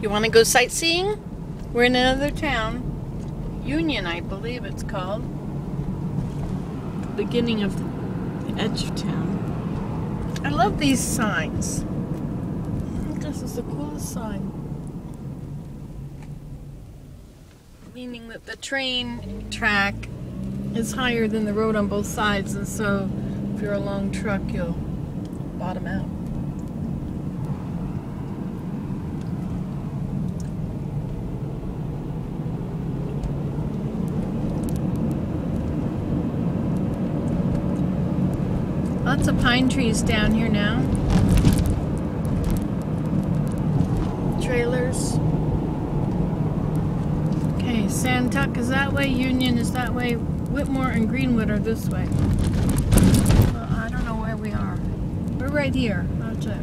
You want to go sightseeing? We're in another town. Union, I believe it's called. The beginning of the edge of town. I love these signs. This is the coolest sign. Meaning that the train track is higher than the road on both sides, and so if you're a long truck, you'll bottom out. Lots of pine trees down here now. Trailers. Okay, Santuc is that way, Union is that way, Whitmore and Greenwood are this way. Well, I don't know where we are. We're right here. That's it.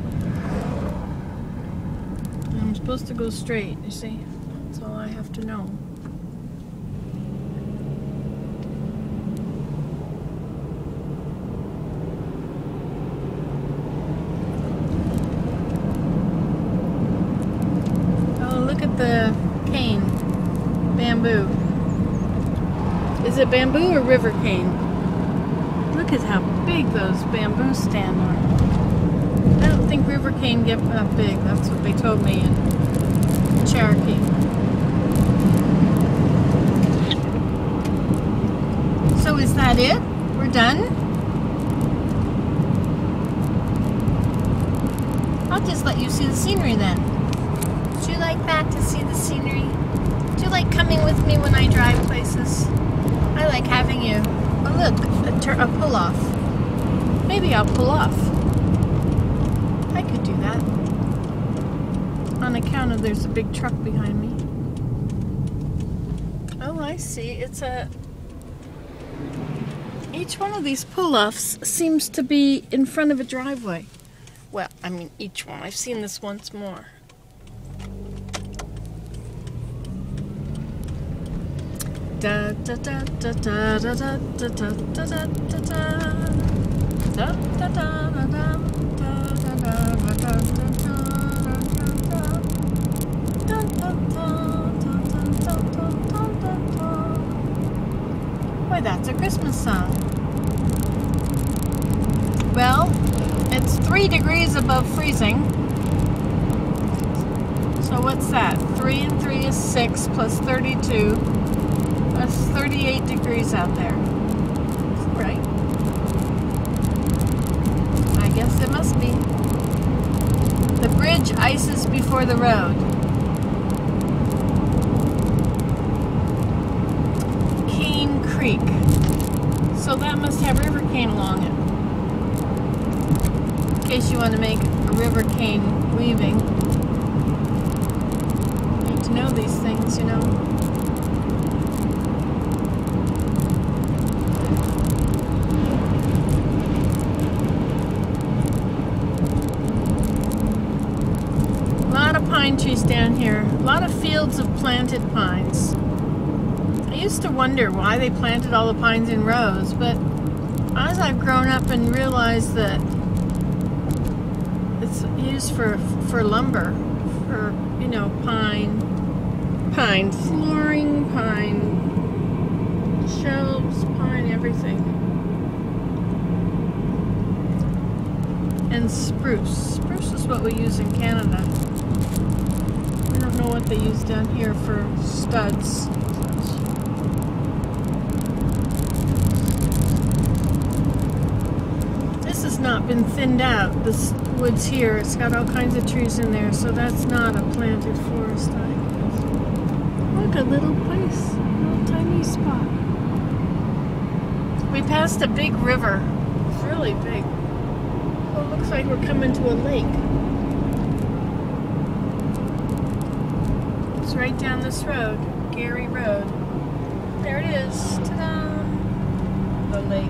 I'm supposed to go straight, you see? That's all I have to know. Oh, look at the cane. Bamboo. Is it bamboo or river cane? Look at how big those bamboo stand are. I don't think river cane get that big. That's what they told me in Cherokee. So is that it? We're done? I'll just let you see the scenery then. Do you like that to see the scenery? Do you like coming with me when I drive places? I like having you. Oh look, a, a pull off. Maybe I'll pull off. I could do that. On account of there's a big truck behind me. Oh, I see. It's a. Each one of these pull offs seems to be in front of a driveway. Well, I mean, each one. I've seen this once more. Boy, that's a Christmas song. Well, it's three degrees above freezing. So what's that? Three and three is six plus 32. That's 38 degrees out there. Right? I guess it must be. The bridge ices before the road. Cane Creek. So that must have river cane along it. In case you want to make a river cane weaving. You need to know these things, you know. A lot of pine trees down here. A lot of fields of planted pines. I used to wonder why they planted all the pines in rows, but as I've grown up and realized that it's used for for lumber, for you know pine, pine flooring, pine shelves, pine everything, and spruce. Spruce is what we use in Canada. What they use down here for studs. This has not been thinned out. This woods here, it's got all kinds of trees in there, so that's not a planted forest. I guess. Look, a little place, a little tiny spot. We passed a big river. It's really big. Oh, it looks like we're coming to a lake. Right down this road, Gary Road. There it is. Ta-da! The lake.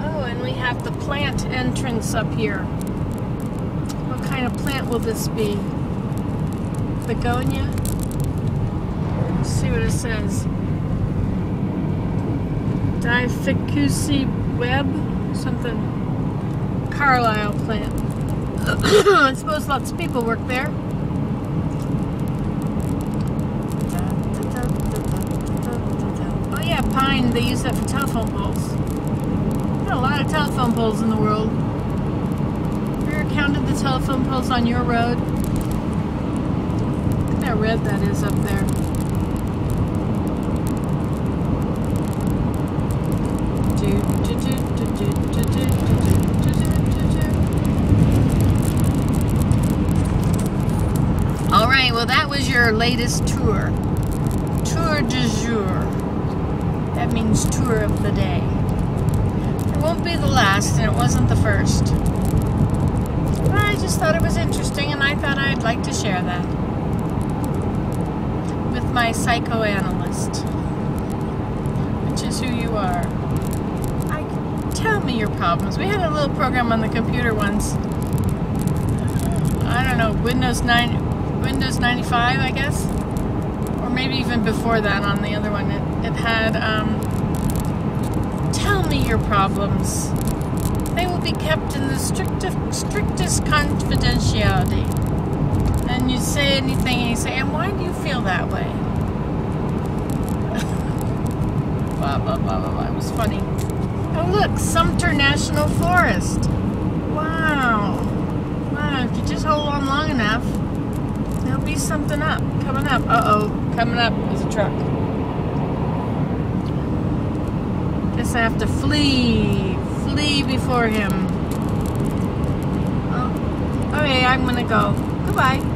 Oh, and we have the plant entrance up here. What kind of plant will this be? Begonia? Let's see what it says. Difficusi web? Something. Carlisle plant. I suppose lots of people work there. Pine, they use that for telephone poles. There are a lot of telephone poles in the world. Have you ever counted the telephone poles on your road? Look at how red that is up there. All right, well, that was your latest tour. Tour du jour. That means tour of the day. It won't be the last, and it wasn't the first. I just thought it was interesting, and I thought I'd like to share that with my psychoanalyst, which is who you are. I tell me your problems. We had a little program on the computer once. I don't know, Windows 9 Windows 95, I guess, maybe even before that on the other one. It, it had, um, tell me your problems. They will be kept in the strictest, strictest confidentiality. And you say anything and you say, and why do you feel that way? blah, blah, blah, blah, blah. It was funny. Oh, look, Sumter National Forest. Wow. Wow, if you just hold on long enough, There'll be something up. Coming up. Uh-oh. Coming up is a truck. Guess I have to flee. Flee before him. Oh. Okay, I'm gonna go. Goodbye.